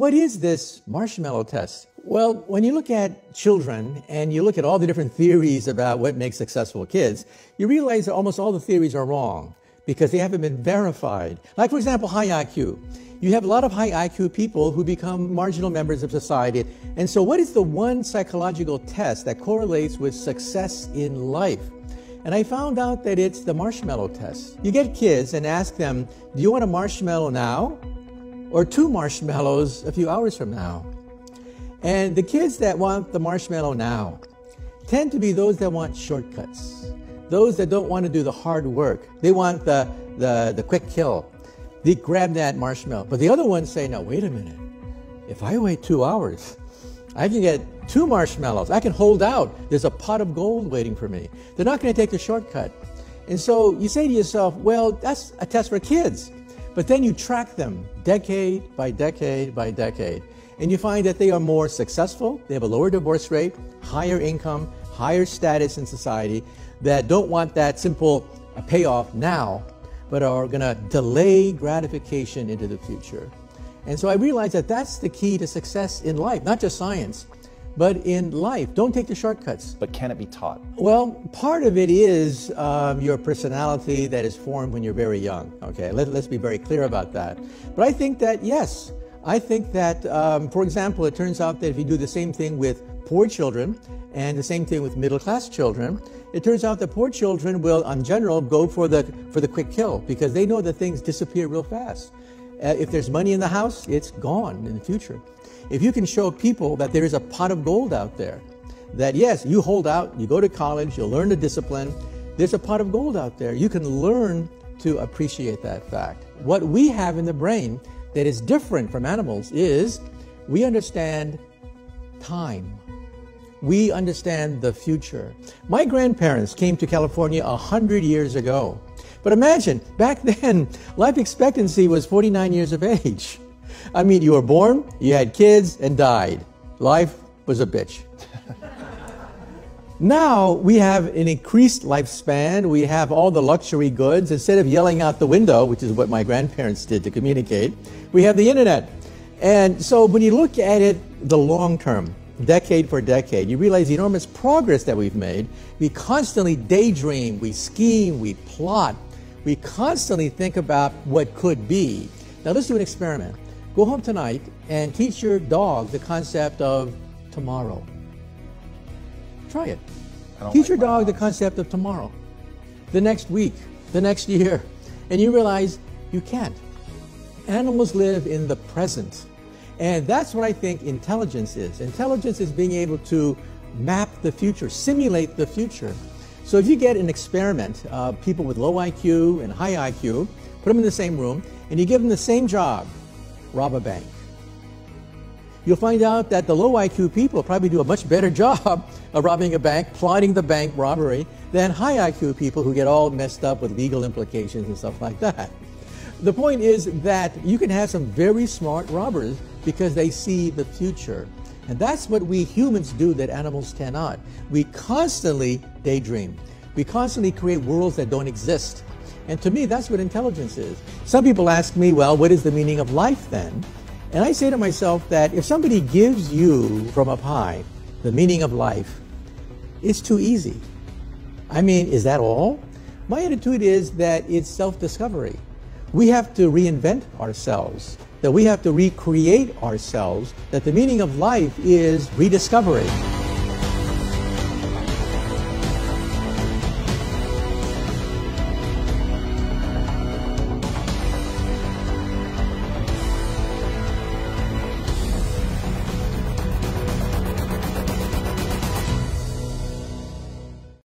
What is this marshmallow test? Well, when you look at children and you look at all the different theories about what makes successful kids, you realize that almost all the theories are wrong because they haven't been verified. Like, for example, high IQ. You have a lot of high IQ people who become marginal members of society. And so, what is the one psychological test that correlates with success in life? And I found out that it's the marshmallow test. You get kids and ask them, Do you want a marshmallow now? Or two marshmallows a few hours from now? And the kids that want the marshmallow now tend to be those that want shortcuts, those that don't want to do the hard work. They want the, the, the quick kill. They grab that marshmallow. But the other ones say, no, wait a minute. If I wait two hours, I can get two marshmallows. I can hold out. There's a pot of gold waiting for me. They're not going to take the shortcut. And so you say to yourself, well, that's a test for kids. But then you track them decade by decade by decade. And you find that they are more successful, they have a lower divorce rate, higher income, higher status in society, that don't want that simple uh, payoff now, but are going to delay gratification into the future. And so I realized that that's the key to success in life, not just science, but in life. Don't take the shortcuts. But can it be taught? Well, part of it is um, your personality that is formed when you're very young. Okay, Let, us be very clear about that. But I think that, yes, I think that, um, for example, it turns out that if you do the same thing with poor children and the same thing with middle class children, it turns out that poor children will, in general, go for the, for the quick kill because they know that things disappear real fast. Uh, if there's money in the house, it's gone in the future. If you can show people that there is a pot of gold out there, that yes, you hold out, you go to college, you'll learn the discipline, there's a pot of gold out there. You can learn to appreciate that fact. What we have in the brain that is different from animals is we understand time we understand the future. My grandparents came to California a hundred years ago. But imagine, back then, life expectancy was 49 years of age. I mean, you were born, you had kids, and died. Life was a bitch. now we have an increased lifespan. We have all the luxury goods. Instead of yelling out the window, which is what my grandparents did to communicate, we have the internet. And so when you look at it the long term, decade for decade, you realize the enormous progress that we've made. We constantly daydream, we scheme, we plot, we constantly think about what could be. Now let's do an experiment. Go home tonight and teach your dog the concept of tomorrow. Try it. Teach like your dog the concept of tomorrow, the next week, the next year, and you realize you can't. Animals live in the present. And that's what I think intelligence is. Intelligence is being able to map the future, simulate the future. So if you get an experiment, uh, people with low IQ and high IQ, put them in the same room, and you give them the same job, rob a bank. You'll find out that the low IQ people probably do a much better job of robbing a bank, plotting the bank robbery, than high IQ people who get all messed up with legal implications and stuff like that. The point is that you can have some very smart robbers because they see the future. And that's what we humans do that animals cannot. We constantly daydream. We constantly create worlds that don't exist. And to me, that's what intelligence is. Some people ask me, well, what is the meaning of life then? And I say to myself that if somebody gives you from up high the meaning of life, it's too easy. I mean, is that all? My attitude is that it's self discovery we have to reinvent ourselves, that we have to recreate ourselves, that the meaning of life is rediscovery.